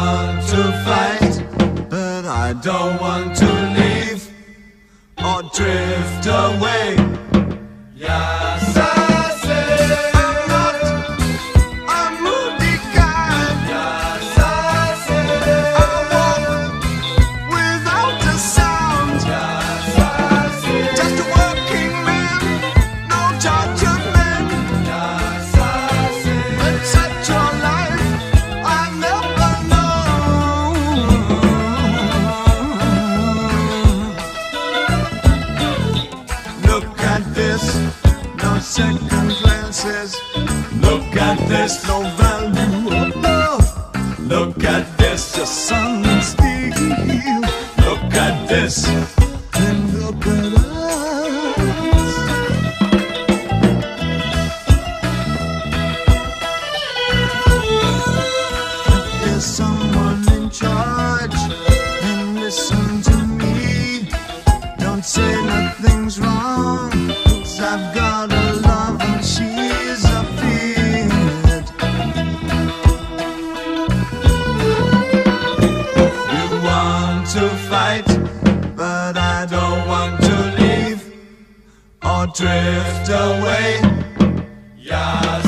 want to fight, but I don't want to leave or drift away. Yes, glances. Look at this, no value love. Look at this, the sun steel. Look at this, and look at us. There's someone in charge, and listen to me. Don't say nothing's wrong, drift away. Yes.